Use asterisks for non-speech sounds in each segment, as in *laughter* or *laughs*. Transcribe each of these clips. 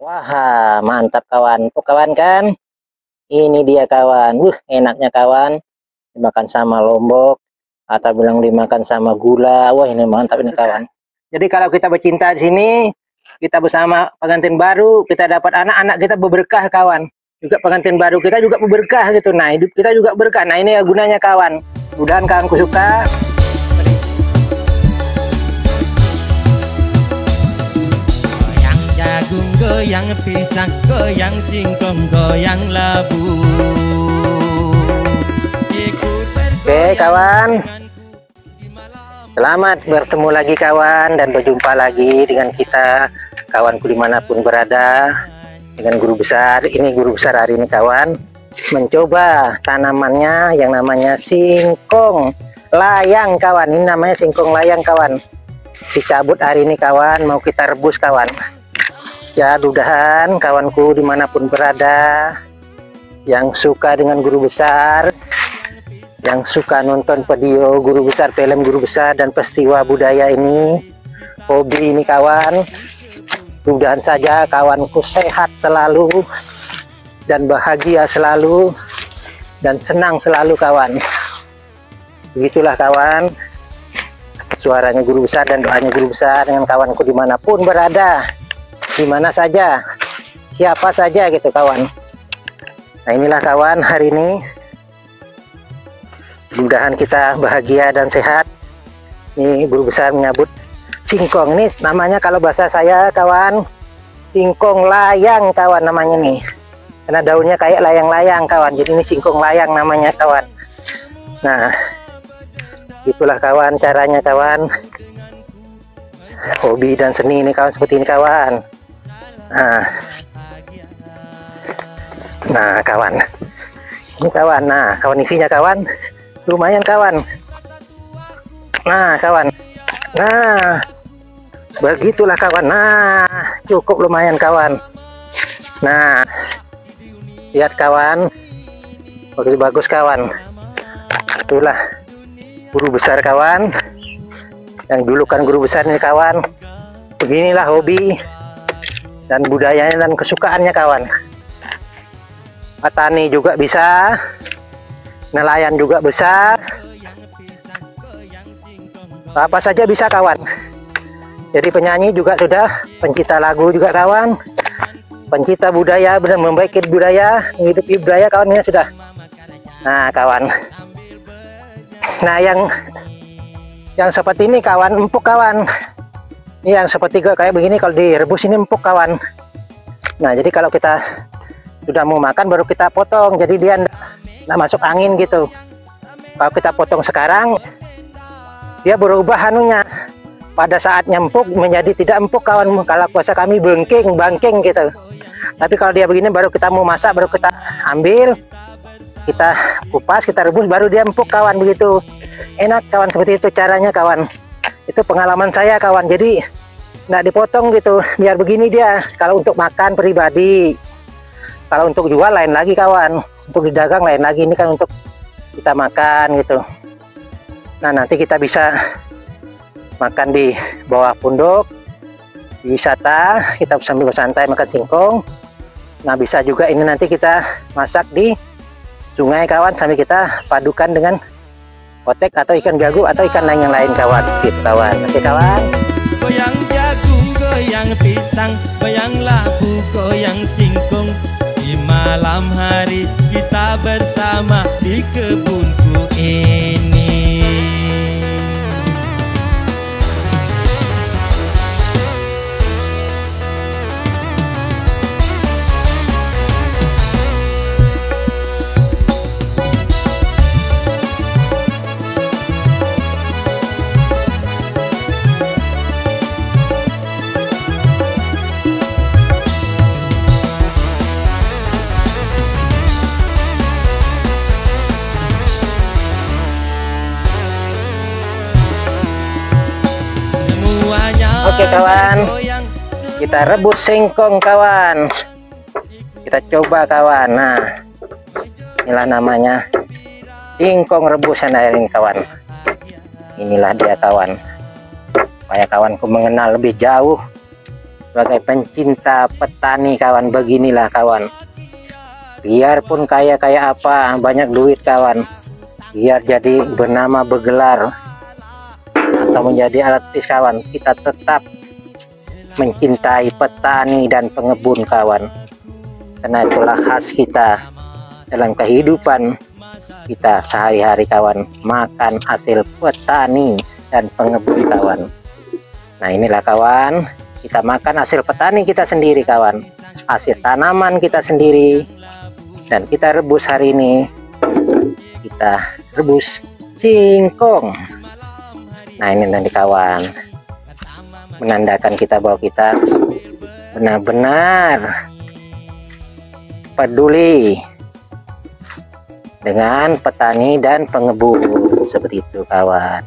Wah, mantap kawan. Tuh kawan kan? Ini dia kawan. Wuh, enaknya kawan. Dimakan sama lombok atau bilang dimakan sama gula. Wah, ini mantap ini kawan. Jadi kalau kita bercinta di sini, kita bersama pengantin baru, kita dapat anak-anak kita berberkah kawan. Juga pengantin baru kita juga berberkah gitu. Nah, hidup kita juga berkah. Nah, ini ya gunanya kawan. Mudahan kawanku suka. Jagung goyang pisang goyang singkong goyang labu. Oke kawan. Selamat bertemu lagi kawan dan berjumpa lagi dengan kita kawanku di mana pun berada dengan guru besar. Ini guru besar hari ini kawan mencoba tanamannya yang namanya singkong layang kawan. Ini namanya singkong layang kawan. Dicabut hari ini kawan mau kita rebus kawan ya mudahan kawanku di mana pun berada yang suka dengan guru besar yang suka nonton video guru besar film guru besar dan peristiwa budaya ini hobi ini kawan mudahan saja kawanku sehat selalu dan bahagia selalu dan senang selalu kawan. Begitulah kawan suaranya guru besar dan doanya guru besar dengan kawanku di mana pun berada di mana saja. Siapa saja gitu kawan. Nah inilah kawan hari ini. Mudahan kita bahagia dan sehat. Ini guru besar menyambut singkong. Ini namanya kalau bahasa saya kawan singkong layang kawan namanya nih karena daunnya kayak layang-layang kawan. Jadi ini singkong layang namanya kawan. Nah itulah kawan caranya kawan. Hobi dan seni ini kawan seperti ini kawan nah nah kawan. Ini kawan. Nah kawan isinya kawan. Lumayan kawan. Nah kawan. Nah begitulah kawan. Nah cukup lumayan kawan. Nah lihat kawan. Oke bagus kawan. Itulah guru besar kawan. Yang dulu kan guru besar ini kawan. Beginilah hobi dan budayanya dan kesukaannya kawan. Petani juga bisa. Nelayan juga besar apa saja bisa kawan. Jadi penyanyi juga sudah pencipta lagu juga kawan. Pencipta budaya benar membaiki budaya menghidupi budaya kawan ini sudah. Nah kawan. Nah yang yang seperti ini kawan empuk kawan ini yang seperti kayak begini kalau direbus ini empuk kawan. Nah jadi kalau kita sudah mau makan baru kita potong. Jadi dia nggak masuk angin gitu. Kalau kita potong sekarang dia berubah anunya pada saat nyempuk menjadi tidak empuk kawan. Kalau kuasa kami bengking bangking gitu. Tapi kalau dia begini baru kita mau masak baru kita ambil kita kupas kita rebus baru dia empuk kawan begitu. Enak kawan seperti itu caranya kawan itu pengalaman saya kawan. Jadi nggak dipotong gitu. *laughs* Biar begini dia. Kalau untuk makan pribadi kalau untuk jual lain lagi kawan. Untuk didagang lain lagi. Ini kan untuk kita makan gitu. Nah nanti kita bisa makan di bawah punduk di wisata. Kita sambil bersantai makan singkong. Nah bisa juga ini nanti kita masak di sungai kawan sambil kita padukan dengan kotek atau ikan gagu atau ikan lain yang lain kawan? Gitu kawan. Oke kawan. Goyang jagung goyang pisang goyang labu goyang singkong. Di malam hari kita bersama di kebunku Oke kawan. Kita rebus singkong kawan. Kita coba kawan. Nah inilah namanya singkong rebusan air ini kawan. Inilah dia kawan. Supaya kawanku mengenal lebih jauh sebagai pencinta petani kawan. Beginilah kawan. Biarpun kaya kaya apa banyak duit kawan. Biar jadi bernama bergelar atau menjadi artis kawan kita tetap mencintai petani dan pengebun kawan. Karena itulah khas kita dalam kehidupan kita sehari-hari kawan makan hasil petani dan pengebun kawan. Nah inilah kawan kita makan hasil petani kita sendiri kawan hasil tanaman kita sendiri. Dan kita rebus hari ini kita rebus singkong nah ini nanti kawan. Menandakan kita bahwa kita benar-benar peduli dengan petani dan pengebun seperti itu kawan.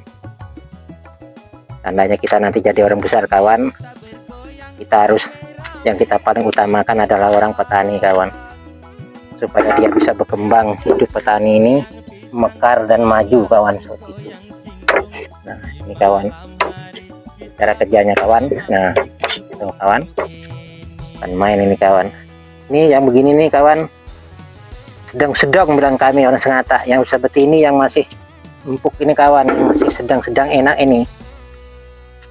Tandanya kita nanti jadi orang besar kawan. Kita harus yang kita paling utamakan adalah orang petani kawan. Supaya dia bisa berkembang hidup petani ini mekar dan maju kawan. Seperti itu nah ini kawan. Cara kerjanya kawan. Nah itu kawan. Kan main ini kawan. Ini yang begini nih kawan. Sedang-sedang bilang kami orang sengata. Yang seperti ini yang masih empuk ini kawan. Yang masih sedang-sedang enak ini.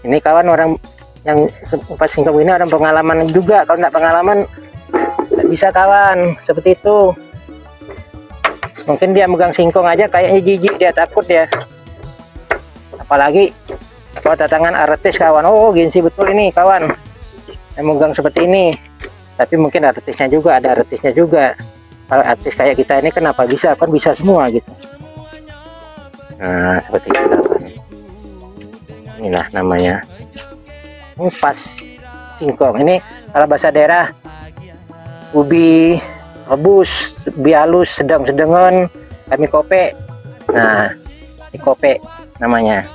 Ini kawan orang yang pas singkong ini orang pengalaman juga. Kalau tidak pengalaman tidak bisa kawan. Seperti itu. Mungkin dia megang singkong aja kayaknya jijik dia takut ya apalagi kalau datangan artis kawan. Oh gengsi betul ini kawan. Yang megang seperti ini. Tapi mungkin artisnya juga ada artisnya juga. Kalau artis kayak kita ini kenapa bisa? Kan bisa semua gitu. Nah seperti itu kawan. Inilah namanya. Ngupas singkong. Ini kalau bahasa daerah ubi rebus ubi halus sedang-sedangan kami kope. Nah ini kope namanya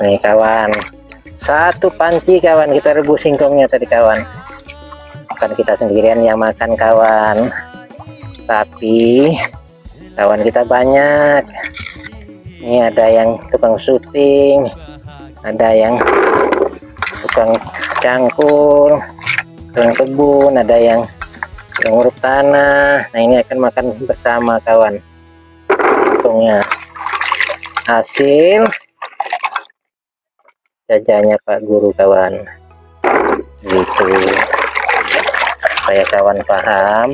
nih kawan. Satu panci kawan. Kita rebus singkongnya tadi kawan. Bukan kita sendirian yang makan kawan. Tapi kawan kita banyak. Ini ada yang tukang syuting. Ada yang tukang cangkul tukang kebun. Ada yang menguruk tanah. Nah ini akan makan bersama kawan. Untungnya. Hasil jajannya Pak Guru kawan. Gitu. Supaya kawan paham.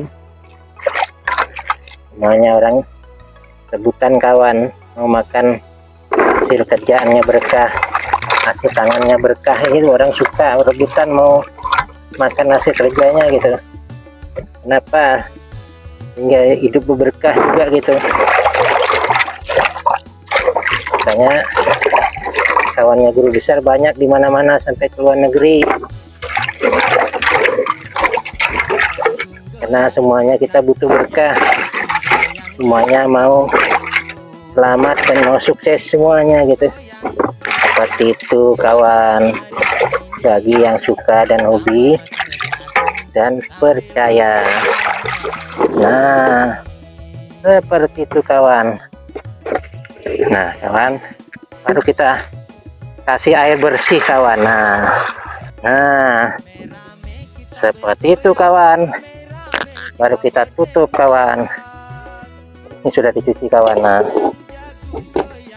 Semuanya orang rebutan kawan. Mau makan hasil kerjaannya berkah hasil tangannya berkah. Itu orang suka rebutan mau makan hasil kerjanya gitu. Kenapa? Hingga hidup berkah juga gitu. Makanya kawannya guru besar banyak di mana-mana sampai ke luar negeri. Karena semuanya kita butuh berkah. Semuanya mau selamat dan mau sukses semuanya gitu. Seperti itu kawan. Bagi yang suka dan hobi dan percaya. Nah seperti itu kawan. Nah kawan baru kita kasih air bersih kawan. Nah. Nah. Seperti itu kawan. Baru kita tutup kawan. Ini sudah dicuci kawan. Nah.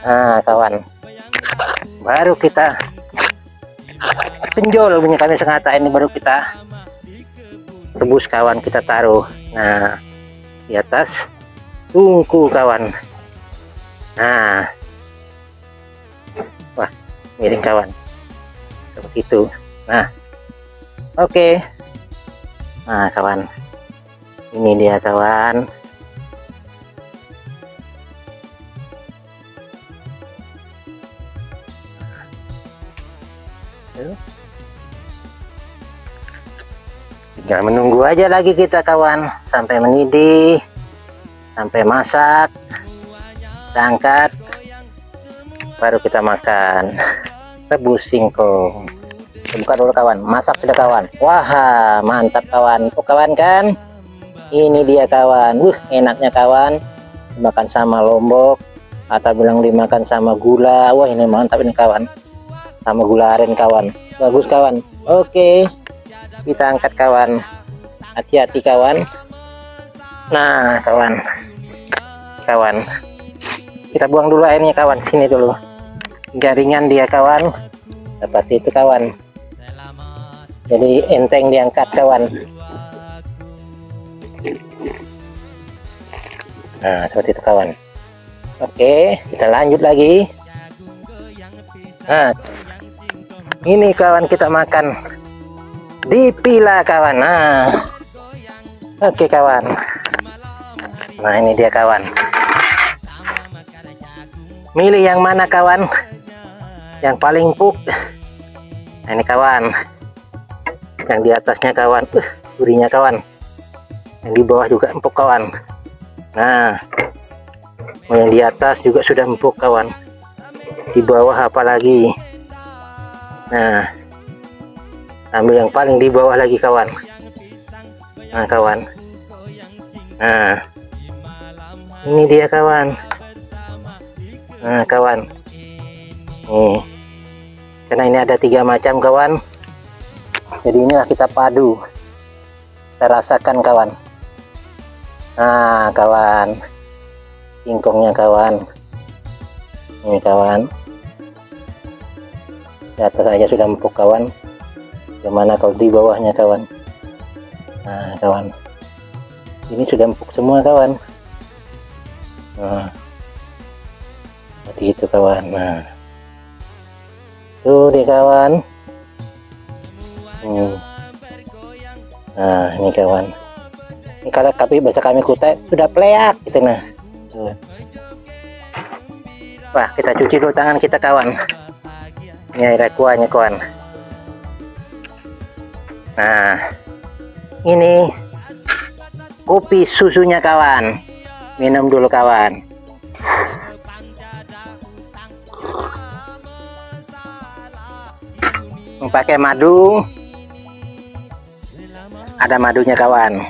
Nah kawan. Baru kita penjol punya kami sengata ini baru kita rebus kawan. Kita taruh nah di atas tungku kawan. Nah miring kawan. Seperti itu. Nah oke. Okay. nah kawan. Ini dia kawan. Tinggal menunggu aja lagi kita kawan. Sampai mendidih sampai masak angkat baru kita makan. Rebus singkong buka dulu kawan. Masak tidak kawan. Wah mantap kawan. Tuh kawan kan? Ini dia kawan. Uh enaknya kawan. Dimakan sama lombok. Atau bilang dimakan sama gula. Wah ini mantap ini kawan. Sama gula aren kawan. Bagus kawan. Oke. Kita angkat kawan. Hati-hati kawan. Nah kawan. Kawan. Kita buang dulu airnya kawan. Sini dulu jaringan dia kawan. Seperti itu kawan. Jadi enteng diangkat kawan. Nah seperti itu kawan. Oke kita lanjut lagi. Nah ini kawan kita makan di pila kawan. Nah. Oke kawan. Nah ini dia kawan. Milih yang mana kawan yang paling empuk nah, ini kawan. Yang di atasnya kawan. Uh, durinya kawan. Yang di bawah juga empuk kawan. Nah yang di atas juga sudah empuk kawan. Di bawah apalagi? Nah ambil yang paling di bawah lagi kawan. Nah kawan. Nah ini dia kawan. Nah kawan. Nih karena ini ada tiga macam kawan. Jadi inilah kita padu. Kita rasakan kawan. Nah kawan. Singkongnya kawan. Ini kawan. Di atas saja sudah empuk kawan. Gimana kalau di bawahnya kawan? Nah kawan. Ini sudah empuk semua kawan. Nah. Seperti itu kawan. Nah tuh deh kawan. Hmm. nah ini kawan. Ini kalau kami bahasa kami kutai sudah pleak gitu nah. Tuh. wah kita cuci dulu tangan kita kawan. Ini air kuahnya kawan. Nah ini kopi susunya kawan. Minum dulu kawan pakai madu. Ada madunya kawan.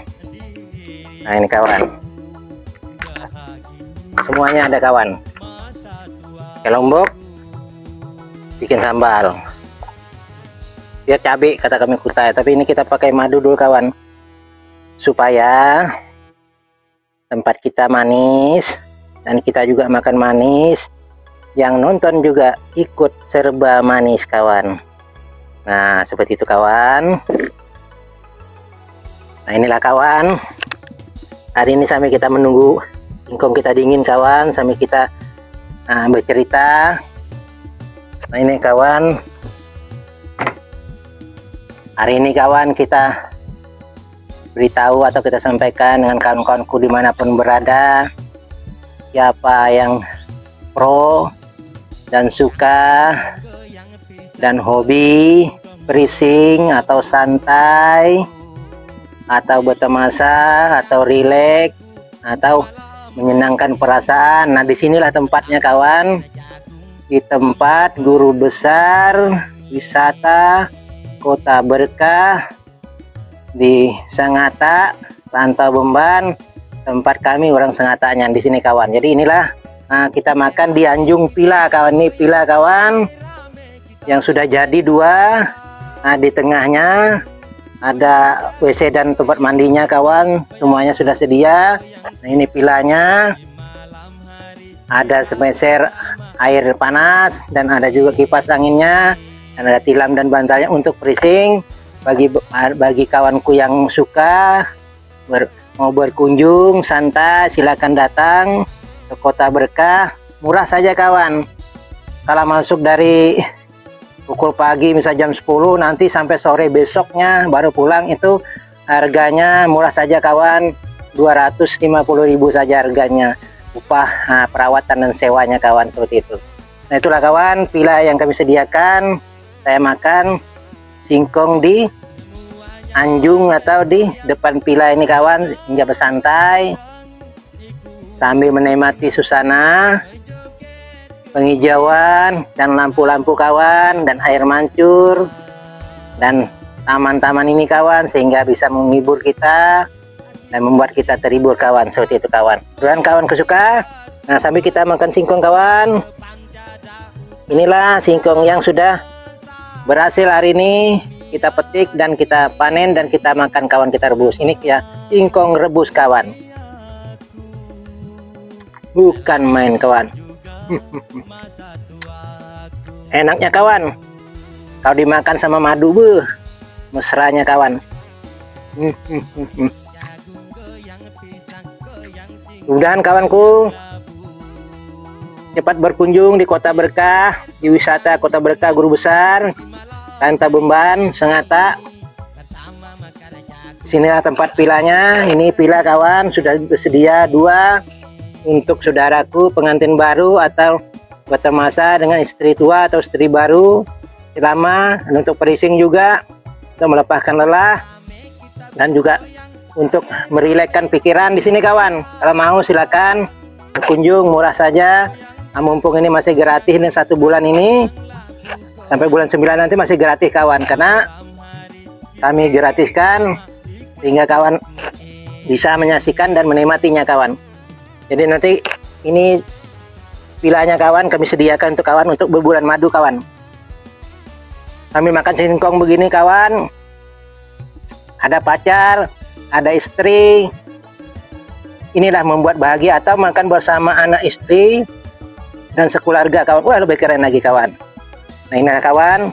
Nah ini kawan. Semuanya ada kawan. Ke lombok bikin sambal. Biar cabai kata kami kutai. Tapi ini kita pakai madu dulu kawan. Supaya tempat kita manis dan kita juga makan manis. Yang nonton juga ikut serba manis kawan nah seperti itu kawan. Nah inilah kawan. Hari ini sampai kita menunggu singkong kita dingin kawan sampai kita nah, bercerita. Nah ini kawan. Hari ini kawan kita beritahu atau kita sampaikan dengan kawan-kawanku di mana pun berada siapa yang pro dan suka dan hobi berising atau santai atau bertemasa atau rileks atau menyenangkan perasaan. Nah di sinilah tempatnya kawan. Di tempat guru besar wisata kota berkah di Sangata Rantau Bemban tempat kami orang Sangatanya. Di sini kawan. Jadi inilah nah, kita makan di Anjung Pila kawan. Ini Pila kawan yang sudah jadi dua nah di tengahnya ada WC dan tempat mandinya kawan. Semuanya sudah sedia. Nah ini pilanya. Ada semeser air panas dan ada juga kipas anginnya. Dan ada tilam dan bantalnya untuk freezing bagi bagi kawanku yang suka ber, mau berkunjung santai silakan datang ke kota berkah. Murah saja kawan. Kalau masuk dari pukul pagi misal jam 10 nanti sampai sore besoknya baru pulang. Itu harganya murah saja kawan. 250.000 saja harganya. Upah nah, perawatan dan sewanya kawan seperti itu. Nah itulah kawan pila yang kami sediakan. Saya makan singkong di Anjung atau di depan pila ini kawan hingga bersantai. Sambil menikmati susana penghijauan dan lampu-lampu kawan dan air mancur dan taman-taman ini kawan sehingga bisa menghibur kita dan membuat kita terhibur kawan seperti itu kawan. Dan kawan kesuka nah sambil kita makan singkong kawan inilah singkong yang sudah berhasil hari ini kita petik dan kita panen dan kita makan kawan kita rebus. Ini ya singkong rebus kawan. Bukan main kawan enaknya kawan. Kalau dimakan sama madu beuh. Mesranya kawan. Mudahan kawanku cepat berkunjung di kota berkah di wisata kota berkah guru besar Kanta Bemban Sengata. Sinilah tempat pilanya ini pila kawan sudah tersedia dua untuk saudaraku pengantin baru atau masa dengan istri tua atau istri baru lama dan untuk perising juga untuk melepaskan lelah dan juga untuk merilekkan pikiran di sini kawan. Kalau mau silakan berkunjung murah saja. Nah, mumpung ini masih gratis ini satu bulan ini sampai bulan 9 nanti masih gratis kawan. Karena kami gratiskan sehingga kawan bisa menyaksikan dan menikmatinya kawan jadi nanti ini vilanya kawan kami sediakan untuk kawan untuk berbulan madu kawan. Kami makan singkong begini kawan. Ada pacar ada istri. Inilah membuat bahagia atau makan bersama anak istri dan sekeluarga kawan. Wah lebih keren lagi kawan. Nah inilah kawan.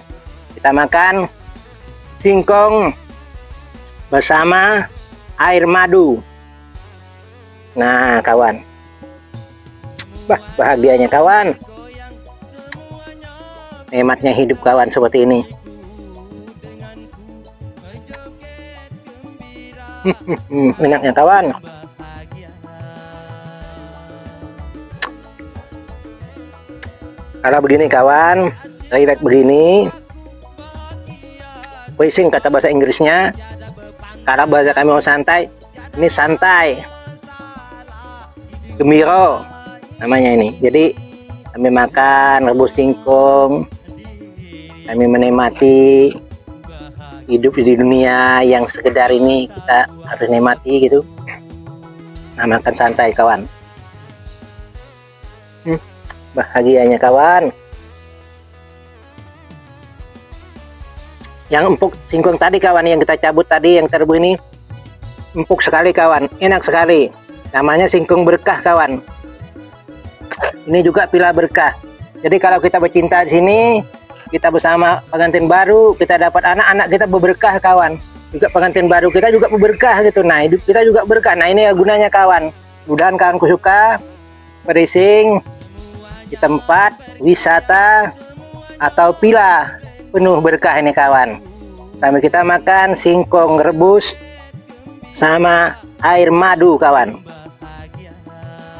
Kita makan singkong bersama air madu nah kawan. Bah bahagianya kawan. Hematnya hidup kawan seperti ini. *laughs* Enaknya kawan. Kalau begini kawan relax begini. Pushing kata bahasa Inggrisnya. Kalau bahasa kami mau santai ini santai gemiro namanya ini. Jadi kami makan rebus singkong. Kami menikmati hidup di dunia yang sekedar ini kita harus nikmati gitu. Nah makan santai kawan. Hmm, bahagianya kawan. Yang empuk singkong tadi kawan yang kita cabut tadi yang terbu ini empuk sekali kawan. Enak sekali namanya singkong berkah kawan. Ini juga pila berkah. Jadi kalau kita bercinta di sini kita bersama pengantin baru kita dapat anak-anak kita berberkah kawan. Juga pengantin baru kita juga berberkah gitu. Nah hidup kita juga berkah. Nah ini ya gunanya kawan. Mudahan kawanku suka perising di tempat wisata atau pila penuh berkah ini kawan. Sambil kita makan singkong rebus sama air madu kawan